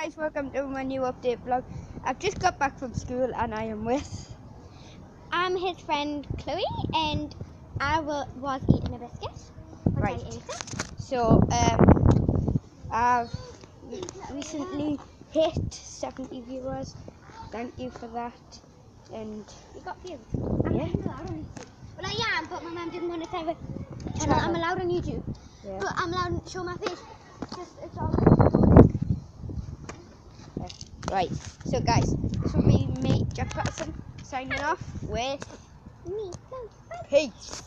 guys, welcome to my new update vlog. I've just got back from school and I am with I'm his friend Chloe, and I wa- was eating a biscuit. Right. so um I've recently hit 70 viewers. Thank you for that. And You got views. I'm Yeah. allowed on YouTube. Well, I am, but my mum didn't want to say the channel. Channel. I'm allowed on YouTube, yeah, but I'm allowed to show my face. Right. So guys, this will be me, Jack Patterson, signing off with Me. peace.